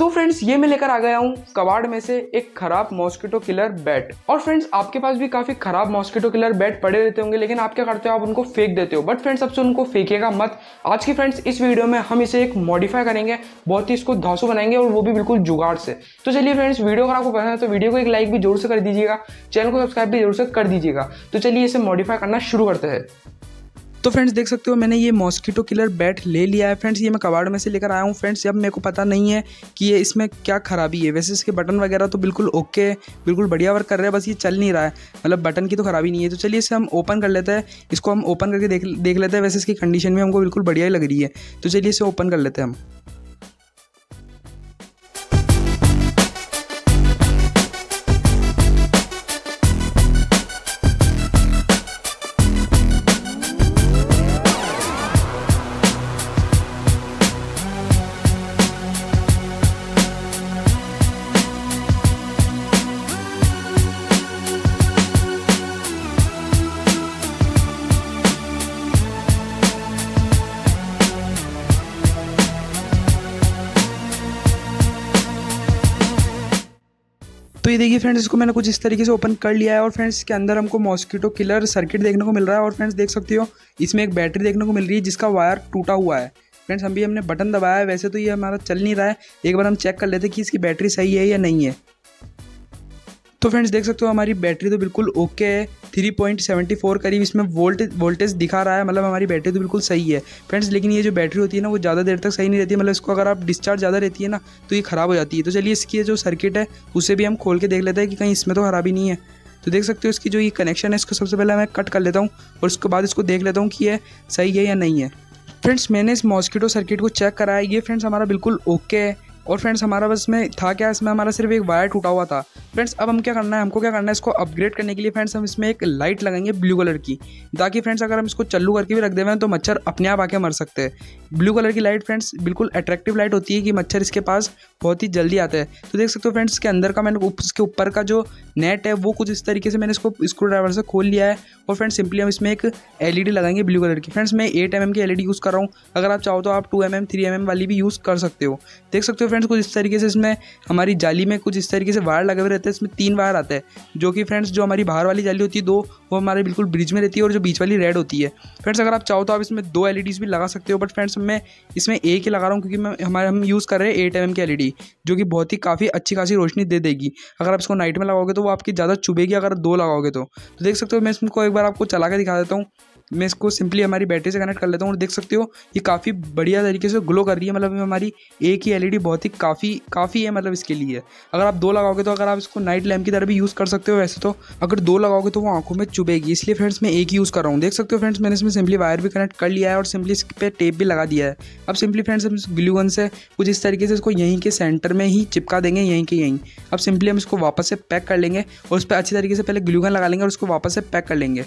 तो फ्रेंड्स ये मैं लेकर आ गया हूँ कबाड़ में से एक खराब मॉस्किटो किलर बैट और फ्रेंड्स आपके पास भी काफ़ी खराब मॉस्किटो किलर बैट पड़े रहते होंगे, लेकिन आप क्या करते हो, आप उनको फेंक देते हो। बट फ्रेंड्स अब से उनको फेंकेगा मत। आज की फ्रेंड्स इस वीडियो में हम इसे एक मॉडिफाई करेंगे, बहुत ही इसको धांसू बनाएँगे और वो भी बिल्कुल जुगाड़ से। तो चलिए फ्रेंड्स वीडियो अगर आपको पसंद है तो वीडियो को एक लाइक भी ज़रूर से कर दीजिएगा। चैनल को सब्सक्राइब भी ज़रूर से कर दीजिएगा। तो चलिए इसे मॉडिफाई करना शुरू करते हैं। तो फ्रेंड्स देख सकते हो, मैंने ये मॉस्किटो किलर बैट ले लिया है फ्रेंड्स ये मैं कबाड़ में से लेकर आया हूँ फ्रेंड्स अब मेरे को पता नहीं है कि ये इसमें क्या खराबी है। वैसे इसके बटन वगैरह तो बिल्कुल ओके बिल्कुल बढ़िया वर्क कर रहा है, बस ये चल नहीं रहा है। मतलब बटन की तो खराबी नहीं है। तो चलिए इसे हम ओपन कर लेते हैं, इसको हम ओपन करके देख देख लेते हैं, वैसे इसकी कंडीशन में हमको बिल्कुल बढ़िया ही लग रही है। तो चलिए इसे ओपन कर लेते हैं हम। ये देखिए फ्रेंड्स इसको मैंने कुछ इस तरीके से ओपन कर लिया है और फ्रेंड्स इसके अंदर हमको मॉस्किटो किलर सर्किट देखने को मिल रहा है और फ्रेंड्स देख सकते हो, इसमें एक बैटरी देखने को मिल रही है जिसका वायर टूटा हुआ है। फ्रेंड्स हम भी हमने बटन दबाया है, वैसे तो ये हमारा चल नहीं रहा है। एक बार हम चेक कर लेते कि इसकी बैटरी सही है या नहीं है। तो फ्रेंड्स देख सकते हो हमारी बैटरी तो बिल्कुल ओके है। थ्री पॉइंट सेवेंटी फोर करीब इसमें वोल्ट वोल्टेज दिखा रहा है मतलब हमारी बैटरी तो बिल्कुल सही है। फ्रेंड्स लेकिन ये जो बैटरी होती है ना, वो ज़्यादा देर तक सही नहीं रहती मतलब इसको अगर आप डिस्चार्ज ज़्यादा रहती है ना तो ये ख़राब हो जाती है। तो चलिए इसकी जो सर्किट है, उसे भी हम खोल के देख लेते हैं कि कहीं इसमें तो खराबी नहीं है। तो देख सकते हो इसकी जो ये कनेक्शन है, इसको सबसे पहले मैं कट कर लेता हूँ और उसके बाद इसको देख लेता हूँ कि ये सही है या नहीं है। फ्रेंड्स मैंने इस मॉस्किटो सर्किट को चेक करा है ये फ्रेंड्स हमारा बिल्कुल ओके है। और फ्रेंड्स हमारा बस में था क्या? इसमें हमारा सिर्फ़ एक वायर टूटा हुआ था। फ्रेंड्स अब हम क्या करना है? हमको क्या करना है? इसको अपग्रेड करने के लिए फ्रेंड्स हम इसमें एक लाइट लगाएँगे ब्लू कलर की। ताकि फ्रेंड्स अगर हम इसको चालू करके भी रख देवें तो मच्छर अपने आप आके मर सकते हैं। ब्लू कलर की लाइट फ्रेंड्स बिल्कुल अट्रैक्टिव लाइट होती है कि मच्छर इसके पास बहुत ही जल्दी आते हैं। तो देख सकते हो फ्रेंड्स इसके अंदर का मैंने इसके ऊपर का जो नेट है, वो कुछ इस तरीके से मैंने इसको स्क्रू ड्राइवर से खोल लिया है। और फ्रेंड्स सिंपली हम इसमें एक एलईडी लगाएँगे ब्लू कलर की। फ्रेंड्स मैं एट एम की एलईडी यूज़ कर रहा हूँ। अगर आप चाहो तो आप two M M three M M वाली भी यूज़ कर सकते हो। देख सकते हो फ्रेंड्स कुछ इस तरीके से इसमें हमारी जाली में कुछ इस तरीके से वायर लगे हुए रहते हैं इसमें तीन वायर आते हैं जो कि फ्रेंड्स जो हमारी बाहर वाली जाली होती है दो वो हमारे बिल्कुल ब्रिज में रहती है और जो बीच वाली रेड होती है। फ्रेंड्स अगर आप चाहो तो आप इसमें दो एल भी लगा सकते हो बट फ्रेंड्स मैं इसमें एक ही लगा रहा हूँ क्योंकि मैं हमारे हम यूज़ कर रहे हैं एट एम की एल जो कि बहुत ही काफ़ी अच्छी खासी रोशनी दे देगी। अगर आप इसको नाइट में लगाओगे तो वो आपकी ज़्यादा चुभेगी अगर दो लगाओगे तो, तो देख सकते हो मैं इसको एक बार आपको चला के दिखा देता हूँ। मैं इसको सिंपली हमारी बैटरी से कनेक्ट कर लेता हूँ और देख सकते हो, ये काफ़ी बढ़िया तरीके से ग्लो कर रही है। मतलब हमारी एक ही एलईडी बहुत ही काफ़ी काफ़ी है मतलब इसके लिए। अगर आप दो लगाओगे तो अगर आप इसको नाइट लैम्प की तरह भी यूज़ कर सकते हो, वैसे तो अगर दो लगाओगे तो वो आँखों में चुभेगी। इसलिए फ्रेंड्स मैं एक ही यूज़ कर रहा हूँ। देख सकते हो फ्रेंड्स मैंने इसमें सिंपली वायर भी कनेक्ट कर लिया है और सिंपली इस पर टेप भी लगा दिया है। अब सिंपली फ्रेंड्स हम ग्लू गन से कुछ इस तरीके से इसको यहीं के सेंटर में ही चिपका देंगे, यहीं के यहीं। अब सिंपली हम इसको वापस से पैक कर लेंगे और उस पर अच्छी तरीके से पहले ग्लू गन लगा लेंगे और उसको वापस से पैक कर लेंगे।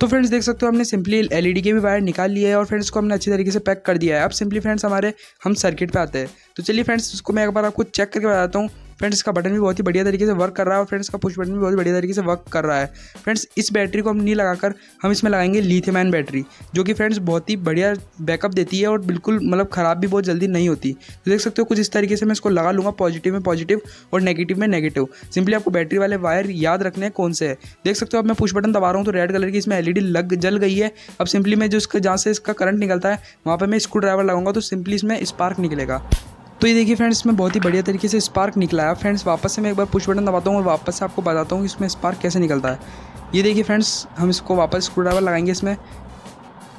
तो फ्रेंड्स देख सकते हो हमने सिंपली एलईडी के भी वायर निकाल लिया है और फ्रेंड्स को हमने अच्छी तरीके से पैक कर दिया है। अब सिंपली फ्रेंड्स हमारे हम सर्किट पे आते हैं। तो चलिए फ्रेंड्स उसको मैं एक बार आपको चेक करके बताता हूँ। फ्रेंड्स, इसका बटन भी बहुत ही बढ़िया तरीके से वर्क कर रहा है और फ्रेंड्स का पुश बटन भी बहुत बढ़िया तरीके से वर्क कर रहा है। फ्रेंड्स, इस बैटरी को हम नहीं लगाकर हम इसमें लगाएँगे लीथेमैन बैटरी जो कि फ्रेंड्स बहुत ही बढ़िया बैकअप देती है और बिल्कुल मतलब ख़राब भी बहुत जल्दी नहीं होती। तो देख सकते हो कुछ इस तरीके से मैं इसको लगा लूँगा पॉजिटिव में पॉजिटिव और नेगेटिव में नेगेटिव सिंपली आपको बैटरी वाले वायर याद रखने हैं कौन से है। देख सकते हो अब मैं पुश बटन दबा रहा हूँ तो रेड कलर की इसमें एलईडी लग, जल गई है। अब सिंपली मैं जो इसका, जहाँ से इसका करंट निकलता है, वहाँ पर मैं स्क्रू ड्राइवर लगाऊँगा तो सिंपली इसमें स्पार्क निकलेगा। तो ये देखिए फ्रेंड्स इसमें बहुत ही बढ़िया तरीके से स्पार्क निकला है। फ्रेंड्स वापस से मैं एक बार पुश बटन दबाता हूँ और वापस से आपको बताता हूँ कि इसमें स्पार्क कैसे निकलता है। ये देखिए फ्रेंड्स हम इसको वापस स्क्रू ड्राइवर लगाएँगे इसमें।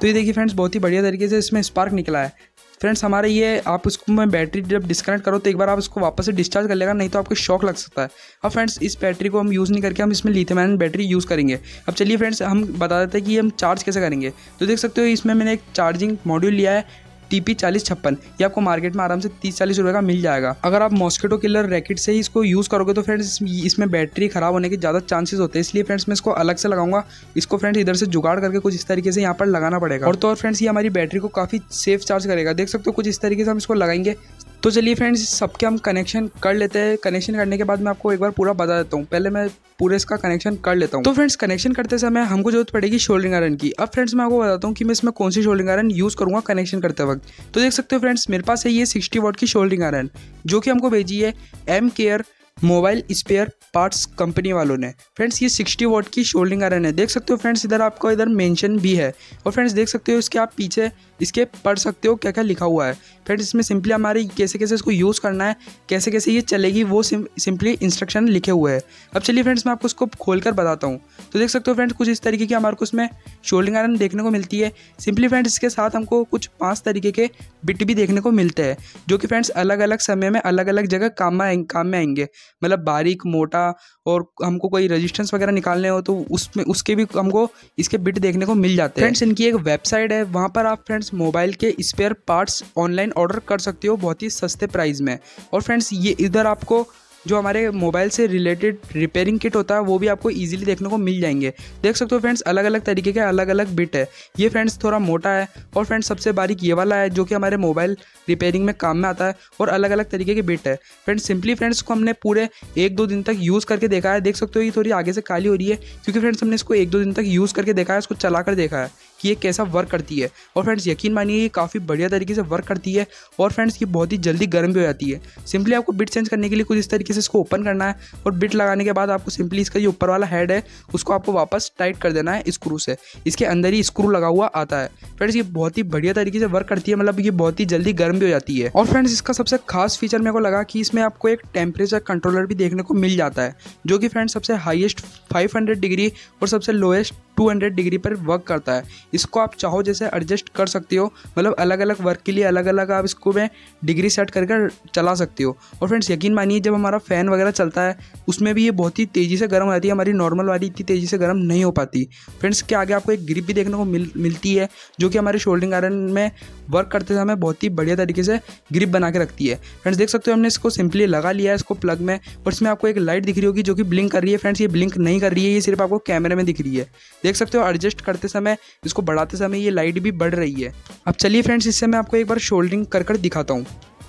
तो ये देखिए फ्रेंड्स बहुत ही बढ़िया तरीके से इसमें स्पार्क निकला है। फ्रेंड्स हमारे ये, आप उसको मैं बैटरी जब डिस्कनेक्ट करो तो एक बार आप इसको वापस से डिस्चार्ज कर लेगा, नहीं तो आपको शॉक लग सकता है। अब फ्रेंड्स इस बैटरी को हम यूज़ नहीं करके हम इसमें लिथियम बैटरी यूज़ करेंगे। अब चलिए फ्रेंड्स हम बता देते हैं कि हम चार्ज कैसे करेंगे। तो देख सकते हो, इसमें मैंने एक चार्जिंग मॉड्यूल लिया है। टी पी चालीस छप्पन, ये आपको मार्केट में आराम से तीस चालीस रुपये का मिल जाएगा। अगर आप मॉस्किटो किलर रैकेट से ही इसको यूज़ करोगे तो फ्रेंड्स इसमें बैटरी खराब होने के ज़्यादा चांसेस होते हैं। इसलिए फ्रेंड्स मैं इसको अलग से लगाऊँगा। इसको फ्रेंड्स इधर से जुगाड़ करके कुछ इस तरीके से यहाँ पर लगाना पड़ेगा। और तो और फ्रेंड्स ये हमारी बैटरी को काफ़ी सेफ़ चार्ज करेगा। देख सकते हो कुछ इस तरीके से हम इसको लगाएँगे। तो चलिए फ्रेंड्स सबके हम कनेक्शन कर लेते हैं। कनेक्शन करने के बाद मैं आपको एक बार पूरा बता देता हूँ। पहले मैं पूरे इसका कनेक्शन कर लेता हूँ। तो फ्रेंड्स कनेक्शन करते समय हमको ज़रूरत पड़ेगी शोल्डिंग आयरन की। अब फ्रेंड्स मैं आपको बताता हूँ कि मैं इसमें कौन सी शोल्डिंग आयरन यूज़ करूँगा कनेक्शन करते वक्त। तो देख सकते हो फ्रेंड्स मेरे पास है ये सिक्सटी वॉट की शोल्डिंग आयरन जो कि हमको भेजी है M care mobile spare parts company वालों ने। फ्रेंड्स, ये 60 वॉट की शोल्डिंग आयरन है देख सकते हो फ्रेंड्स, इधर आपको इधर मेंशन भी है। और फ्रेंड्स, देख सकते हो इसके आप पीछे इसके पढ़ सकते हो क्या क्या लिखा हुआ है। फ्रेंड्स, इसमें सिंपली हमारे कैसे कैसे इसको यूज़ करना है कैसे कैसे ये चलेगी, वो सिंपली इंस्ट्रक्शन लिखे हुए हैं। अब चलिए फ्रेंड्स, मैं आपको उसको खोल कर बताता हूँ। तो देख सकते हो फ्रेंड्स, कुछ इस तरीके की हमारे को उसमें शोल्डिंग आयरन देखने को मिलती है। सिंपली फ्रेंड्स, इसके साथ हमको कुछ पाँच तरीके के बिट भी देखने को मिलते हैं, जो कि फ्रेंड्स अलग अलग समय में अलग अलग जगह काम में काम में आएँगे। मतलब बारीक, मोटा और हमको कोई रजिस्टेंस वगैरह निकालने हो तो उसमें, उसके भी हमको इसके बिट देखने को मिल जाते हैं। फ्रेंड्स इनकी एक वेबसाइट है, वहाँ पर आप फ्रेंड्स मोबाइल के स्पेयर पार्ट्स ऑनलाइन ऑर्डर कर सकते हो, बहुत ही सस्ते प्राइस में। और फ्रेंड्स ये इधर आपको जो हमारे मोबाइल से रिलेटेड रिपेयरिंग किट होता है, वो भी आपको ईजिली देखने को मिल जाएँगे। देख सकते हो फ्रेंड्स अलग अलग तरीके के अलग अलग बिट है। ये फ्रेंड्स थोड़ा मोटा है और फ्रेंड्स सबसे बारीक ये वाला है, जो कि हमारे मोबाइल रिपेयरिंग में काम में आता है और अलग अलग तरीके के बिट है। फ्रेंड्स सिंपली फ्रेंड्स को हमने पूरे एक दो दिन तक यूज़ करके देखा है। देख सकते हो ये थोड़ी आगे से काली हो रही है, क्योंकि फ्रेंड्स हमने इसको एक दो दिन तक यूज़ करके देखा है, इसको चला कर देखा है। कि ये कैसा वर्क करती है। और फ्रेंड्स यकीन मानिए, ये काफ़ी बढ़िया तरीके से वर्क करती है और फ्रेंड्स ये बहुत ही जल्दी गर्म भी हो जाती है। सिंपली आपको बिट चेंज करने के लिए कुछ इस तरीके से इसको ओपन करना है और बिट लगाने के बाद आपको सिंपली इसका जो ऊपर वाला हेड है, उसको आपको वापस टाइट कर देना है स्क्रू से। इसके अंदर ही स्क्रू लगा हुआ आता है। फ्रेंड्स ये बहुत ही बढ़िया तरीके से वर्क करती है मतलब ये बहुत ही जल्दी गर्म भी हो जाती है। और फ्रेंड्स इसका सबसे खास फीचर मेरे को लगा कि इसमें आपको एक टेम्परेचर कंट्रोलर भी देखने को मिल जाता है, जो कि फ्रेंड्स सबसे हाईएस्ट 500 डिग्री और सबसे लोएस्ट 200 डिग्री पर वर्क करता है। इसको आप चाहो जैसे एडजस्ट कर सकते हो। मतलब अलग अलग वर्क के लिए अलग अलग आप इसको में डिग्री सेट करके चला सकते हो। और फ्रेंड्स यकीन मानिए, जब हमारा फ़ैन वगैरह चलता है, उसमें भी ये बहुत ही तेज़ी से गर्म हो जाती है। हमारी नॉर्मल वाली इतनी तेज़ी से गर्म नहीं हो पाती। फ्रेंड्स के आगे आपको एक ग्रिप भी देखने को मिल, मिलती है, जो कि हमारे शोल्डिंग आयरन में वर्क करते समय बहुत ही बढ़िया तरीके से ग्रिप बना के रखती है। फ्रेंड्स देख सकते हो हमने इसको सिंपली लगा लिया है इसको प्लग में, और इसमें आपको एक लाइट दिख रही होगी जो कि ब्लिंक कर रही है। फ्रेंड्स ये ब्लिंक नहीं कर रही है, ये सिर्फ़ आपको कैमरे में दिख रही है। देख सकते हो एडजस्ट करते समय इसको बढ़ाते समय ये लाइट भी बढ़ रही है। अब चलिए फ्रेंड्स इससे मैं आपको एक बार शोल्डरिंग कर कर दिखाता हूँ।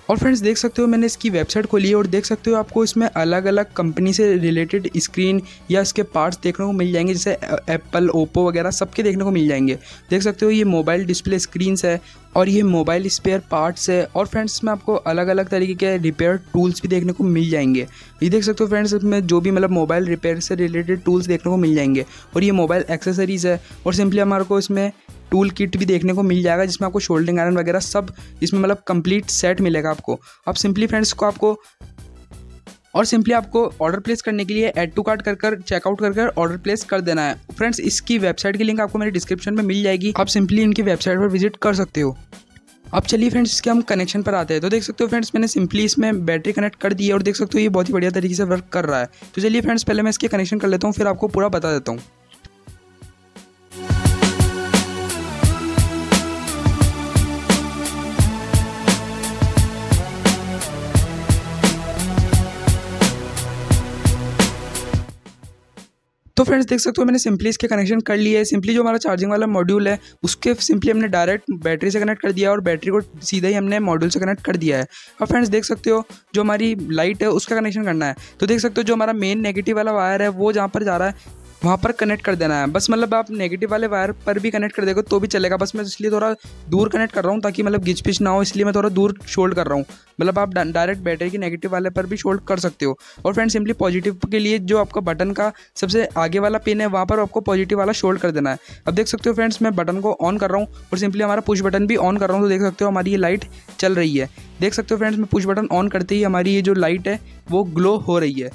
और फ्रेंड्स देख सकते हो मैंने इसकी वेबसाइट खोली है और देख सकते हो आपको इसमें अलग अलग कंपनी से रिलेटेड स्क्रीन या इसके पार्ट्स देखने को मिल जाएँगे, जैसे एप्पल ओप्पो वगैरह सबके देखने को मिल जाएँगे। देख सकते हो ये मोबाइल डिस्प्ले स्क्रीन्स है और ये मोबाइल स्पेयर पार्ट्स है और फ्रेंड्स में आपको अलग अलग तरीके के रिपेयर टूल्स भी देखने को मिल जाएँगे। ये देख सकते हो फ्रेंड्स इसमें जो भी मतलब मोबाइल रिपेयर से रिलेटेड टूल्स देखने को मिल जाएँगे और ये मोबाइल एक्सेसरीज़ है और सिंपली हमारे को इसमें टूल किट भी देखने को मिल जाएगा, जिसमें आपको शोल्डिंग आयरन वगैरह सब इसमें मतलब कंप्लीट सेट मिलेगा आपको। अब सिंपली फ्रेंड्स को आपको और सिंपली आपको ऑर्डर प्लेस करने के लिए एड टू कार्ड कर कर चेकआउट कर कर ऑर्डर प्लेस कर देना है। फ्रेंड्स इसकी वेबसाइट की लिंक आपको मेरे डिस्क्रिप्शन में मिल जाएगी। आप सिंपली इनकी वेबसाइट पर विज़िट कर सकते हो। अब चलिए फ्रेंड्स इसके हम कनेक्शन पर आते हैं। तो देख सकते हो फ्रेंड्स मैंने सिंपली इसमें बैटरी कनेक्ट कर दी है और देख सकते हो ये बहुत ही बढ़िया तरीके से वर्क कर रहा है। तो चलिए फ्रेंड्स पहले मैं इसके कनेक्शन कर लेता हूँ, फिर आपको पूरा बता देता हूँ। तो फ्रेंड्स देख सकते हो मैंने सिंपली इसके कनेक्शन कर लिया है। सिंपली जो हमारा चार्जिंग वाला मॉड्यूल है, उसके सिंपली हमने डायरेक्ट बैटरी से कनेक्ट कर दिया और बैटरी को सीधा ही हमने मॉड्यूल से कनेक्ट कर दिया है। और फ्रेंड्स देख सकते हो, जो हमारी लाइट है, उसका कनेक्शन करना है। तो देख सकते हो, जो हमारा मेन नेगेटिव वाला वायर है, वो जहाँ पर जा रहा है वहाँ पर कनेक्ट कर देना है। बस मतलब आप नेगेटिव वाले वायर पर भी कनेक्ट कर देगा तो भी चलेगा। बस मैं इसलिए थोड़ा दूर कनेक्ट कर रहा हूँ ताकि मतलब गिच पिच ना हो, इसलिए मैं थोड़ा दूर शोल्ड कर रहा हूँ। मतलब आप डायरेक्ट बैटरी की नेगेटिव वाले पर भी शोल्ड कर सकते हो। और फ्रेंड सिंपली पॉजिटिव के लिए जो आपका बटन का सबसे आगे वाला पिन है, वहाँ पर आपको पॉजिटिव वाला शोल्ड कर देना है। अब देख सकते हो फ्रेंड्स मैं बटन को ऑन कर रहा हूँ और सिंपली हमारा पुश बटन भी ऑन कर रहा हूँ। तो देख सकते हो हमारी ये लाइट चल रही है। देख सकते हो फ्रेंड्स मैं पुश बटन ऑन करते ही हमारी ये जो लाइट है, वो ग्लो हो रही है।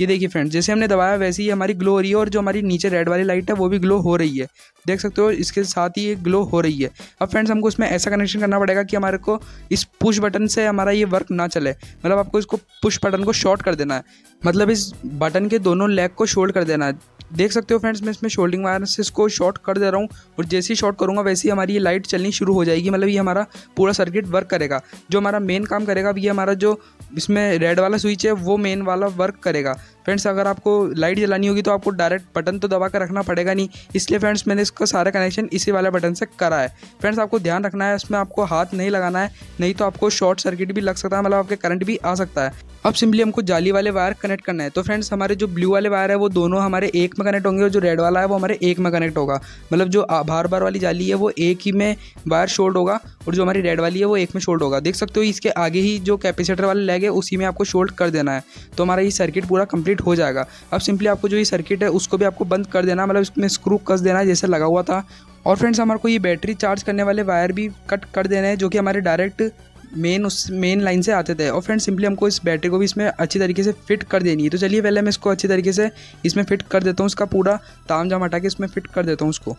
ये देखिए फ्रेंड्स जैसे हमने दबाया, वैसे ही हमारी ग्लो हो रही है और जो हमारी नीचे रेड वाली लाइट है, वो भी ग्लो हो रही है। देख सकते हो, इसके साथ ही ये ग्लो हो रही है। अब फ्रेंड्स हमको इसमें ऐसा कनेक्शन करना पड़ेगा कि हमारे को इस पुश बटन से हमारा ये वर्क ना चले। मतलब आपको इसको पुश बटन को शॉर्ट कर देना है। मतलब इस बटन के दोनों लेग को शोल्ड कर देना है। देख सकते हो फ्रेंड्स मैं इसमें शोल्डिंग वायर से इसको शॉर्ट कर दे रहा हूँ, और जैसे ही शॉर्ट करूँगा, वैसे ही हमारी ये लाइट चलनी शुरू हो जाएगी। मतलब ये हमारा पूरा सर्किट वर्क करेगा। जो हमारा मेन काम करेगा, अब ये हमारा जो इसमें रेड वाला स्विच है, वो मेन वाला वर्क करेगा। फ्रेंड्स अगर आपको लाइट जलानी होगी तो आपको डायरेक्ट बटन तो दबा कर रखना पड़ेगा नहीं। इसलिए फ्रेंड्स मैंने इसका सारा कनेक्शन इसी वाले बटन से करा है। फ्रेंड्स आपको ध्यान रखना है, इसमें आपको हाथ नहीं लगाना है, नहीं तो आपको शॉर्ट सर्किट भी लग सकता है मतलब आपके करंट भी आ सकता है। अब सिंपली हमको जाली वाले वायर कनेक्ट करना है। तो फ्रेंड्स हमारे जो ब्लू वाले वायर है, वो दोनों हमारे एक में कनेक्ट होंगे और जो रेड वाला है, वो हमारे एक में कनेक्ट होगा। मतलब जो बार बार वाली जाली है, वो एक ही में वायर शोल्ड होगा और जो हमारी रेड वाली है, वो एक में शोल्ड होगा। देख सकते हो, इसके आगे ही जो कैपेसिटर वाले लैग है, उसी में आपको शोल्ड कर देना है। तो हमारा ये सर्किट पूरा कंप्लीट हो जाएगा। अब सिंपली आपको जो ये सर्किट है, उसको भी आपको बंद कर देना मतलब इसमें स्क्रू कस देना जैसे लगा हुआ था। और फ्रेंड्स हमारे को ये बैटरी चार्ज करने वाले वायर भी कट कर देने हैं, जो कि हमारे डायरेक्ट मेन उस मेन लाइन से आते थे। और फ्रेंड्स सिंपली हमको इस बैटरी को भी इसमें अच्छी तरीके से फिट कर देनी है। तो चलिए, पहले मैं इसको अच्छी तरीके से इसमें फिट कर देता हूँ, इसका पूरा ताम जाम हटा के इसमें फिट कर देता हूँ उसको।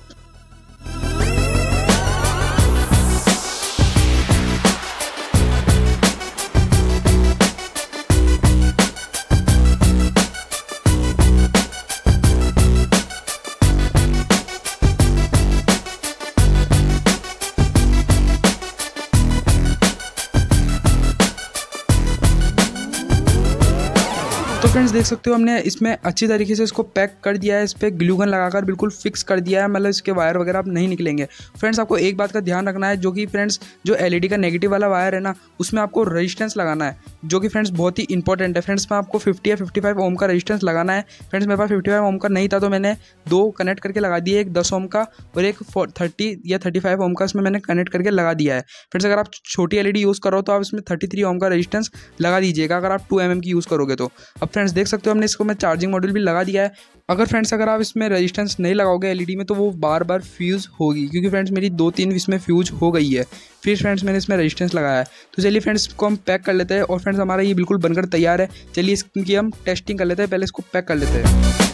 फ्रेंड्स देख सकते हो हमने इसमें अच्छी तरीके से इसको पैक कर दिया है, इस पर ग्लूगन लगाकर बिल्कुल फिक्स कर दिया है मतलब इसके वायर वगैरह आप नहीं निकलेंगे। फ्रेंड्स आपको एक बात का ध्यान रखना है, जो कि फ्रेंड्स जो एलईडी का नेगेटिव वाला वायर है ना, उसमें आपको रजिस्टेंस लगाना है, जो कि फ्रेंड्स बहुत ही इंपॉर्टेंट है। फ्रेंड्स में आपको फिफ्टी या फिफ्टी फाइव ओम का रजिस्टेंस लगाना है। फ्रेंड्स मेरे पास फिफ्टी फाइव ओम का नहीं था तो मैंने दो कनेक्ट करके लगा दिया एक दस ओम का और एक थर्टी या थर्टी फाइव ओम का इसमें मैंने कनेक्ट करके लगा दिया है। फ्रेंड्स अगर आप छोटी एलईडी यूज़ करो तो आप इसमें थर्टी थ्री ओम का रजिस्टेंस लगा दीजिएगा, अगर आप टू एम की यूज़ करोगे तो। अब फ्रेंड्स देख सकते हो हमने, इसको मैं चार्जिंग मॉड्यूल भी लगा दिया है। अगर फ्रेंड्स अगर आप इसमें रेजिस्टेंस नहीं लगाओगे एलईडी में तो वो बार बार फ्यूज़ होगी, क्योंकि फ्रेंड्स मेरी दो तीन इसमें फ्यूज हो गई है। फिर फ्रेंड्स मैंने इसमें रेजिस्टेंस लगाया है। तो चलिए फ्रेंड्स इसको हम पैक कर लेते हैं और फ्रेंड्स हमारा ये बिल्कुल बनकर तैयार है। चलिए इसकी हम टेस्टिंग कर लेते हैं, पहले इसको पैक कर लेते हैं।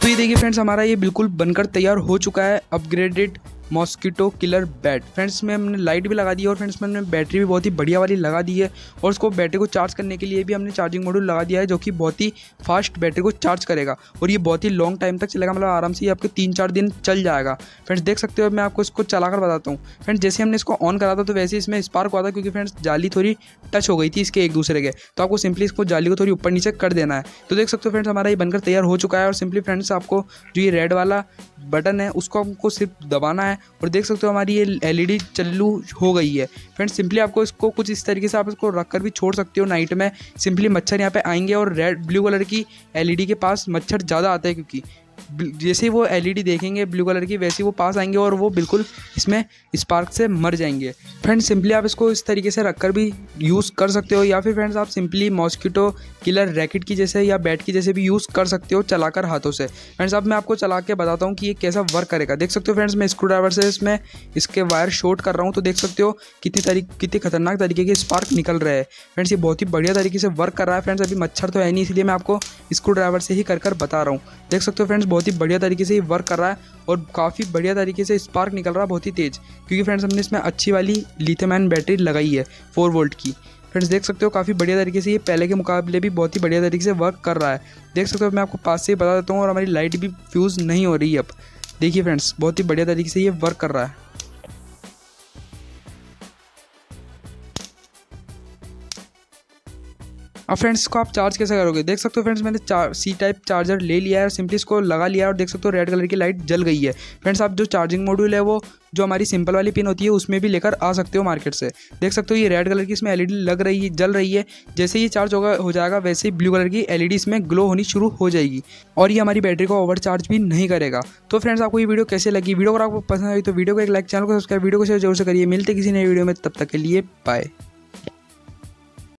तो देखिए फ्रेंड्स हमारा ये बिल्कुल बनकर तैयार हो चुका है upgraded mosquito killer bat. Friends में हमने लाइट भी लगा दी है और फ्रेंड्स में हमने बैटरी भी बहुत ही बढ़िया वाली लगा दी है और उसको बैटरी को चार्ज करने के लिए भी हमने चार्जिंग मॉड्यूल लगा दिया है जो कि बहुत ही फास्ट बैटरी को चार्ज करेगा और ये बहुत ही लॉन्ग टाइम तक चलेगा मतलब आराम से ये आपके तीन चार दिन चल जाएगा। फ्रेंड्स, देख सकते हो मैं आपको इसको चलाकर बताता हूँ। फ्रेंड्स, जैसे हमने इसको ऑन करा था तो वैसे इसमें स्पार्क हुआ था क्योंकि फ्रेंड्स, जाली थोड़ी टच हो गई थी इसके एक दूसरे के। तो आपको सिंपली इसको जाली को थोड़ी ऊपर नीचे कर देना है। तो देख सकते हो फ्रेंड्स, हमारा ये बनकर तैयार हो चुका है और सिंपली फ्रेंड्स, आपको जो ये रेड वाला बटन है, उसको हमको सिर्फ़ दबाना है और देख सकते हो हमारी ये एलईडी चालू हो गई है। फ्रेंड्स सिंपली आपको इसको कुछ इस तरीके से आप इसको रख कर भी छोड़ सकते हो नाइट में। सिंपली मच्छर यहाँ पे आएँगे और रेड ब्लू कलर की एलईडी के पास मच्छर ज़्यादा आता है क्योंकि। जैसे वो एलईडी देखेंगे ब्लू कलर की, वैसे वो पास आएँगे और वो बिल्कुल इसमें स्पार्क से मर जाएँगे। फ्रेंड्स सिंपली आप इसको इस तरीके से रखकर भी यूज़ कर सकते हो, या फिर फ्रेंड्स आप सिंपली मॉस्किटो किलर रैकेट की जैसे या बैट की जैसे भी यूज़ कर सकते हो चलाकर हाथों से। फ्रेंड्स अब मैं आपको चला के बताता हूँ कि ये कैसा वर्क करेगा। देख सकते हो फ्रेंड्स मैं स्क्रू ड्राइवर से इसमें इसके वायर शॉर्ट कर रहा हूँ तो देख सकते हो कितनी तरीके कितनी खतरनाक तरीके के स्पार्क निकल रहे हैं। फ्रेंड्स ये बहुत ही बढ़िया तरीके से वर्क कर रहा है। फ्रेंड्स अभी मच्छर तो है नहीं, इसलिए मैं आपको स्क्रू ड्राइवर से ही कर कर बता रहा हूँ। देख सकते हो फ्रेंड्स बहुत ही बढ़िया तरीके से ये वर्क कर रहा है और काफ़ी बढ़िया तरीके से स्पार्क निकल रहा है, बहुत ही तेज़। क्योंकि फ्रेंड्स, हमने इसमें अच्छी वाली लिथियम बैटरी लगाई है फोर वोल्ट की। फ्रेंड्स, देख सकते हो काफ़ी बढ़िया तरीके से ये पहले के मुकाबले भी बहुत ही बढ़िया तरीके से वर्क कर रहा है। देख सकते हो, मैं आपको पास से ही बता देता हूँ और हमारी लाइट भी फ्यूज़ नहीं हो रही है अब। देखिए फ्रेंड्स, बहुत ही बढ़िया तरीके से ये वर्क कर रहा है। अब फ्रेंड्स इसको आप चार्ज कैसे करोगे? देख सकते हो फ्रेंड्स मैंने चार सी टाइप चार्जर ले लिया है सिंपली इसको लगा लिया है और देख सकते हो रेड कलर की लाइट जल गई है। फ्रेंड्स आप जो चार्जिंग मॉड्यूल है वो, जो हमारी सिंपल वाली पिन होती है, उसमें भी लेकर आ सकते हो मार्केट से। देख सकते हो ये रेड कलर की इसमें एलईडी लग रही है, जल रही है। जैसे ये चार्ज होगा, हो जाएगा, वैसे ही ब्लू कलर की एलईडी इसमें ग्लो होनी शुरू हो जाएगी। और ये हमारी बैटरी को ओवर चार्ज भी नहीं करेगा। तो फ्रेंड्स आपको ये वीडियो कैसे लगी? वीडियो अगर आपको पसंद आई तो वीडियो को एक लाइक चैनल को सब्सक्राइब वीडियो को शेयर ज़रूर से करिए। मिलते किसी नए वीडियो में, तब तक के लिए बाय